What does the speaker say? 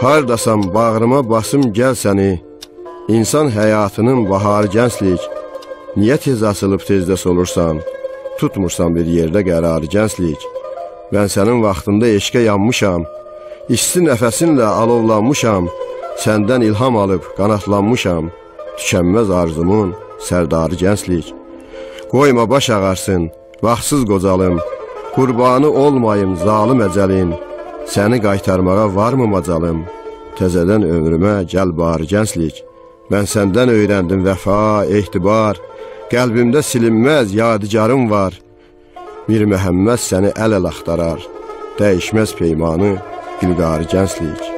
Hardasan bağrıma basım gəl səni, İnsan həyatının baharı gənclik, Niyə tez asılıb tezdə solursan, Tutmursan bir yerdə qərarı gənclik, Mən sənin vaxtında eşqə yanmışam, İsti nəfəsinlə alovlanmışam, Səndən ilham alıb qanatlanmışam, Tükənməz arzumun sərdarı gənclik. Qoyma baş ağarsın, vaxtsız qocalım, Qurbanı olmayım zalım əcəlin, Səni qaytarmağa varmı macalım? Təzədən ömrümə gəl bar gənclik. Mən səndən öyrəndim vəfa, ehtibar, Qəlbimdə silinməz yadigarım var. Mir Məhəmməd səni əl-əl axtarar, Dəyişməz peymanı, ilqarı gənclik.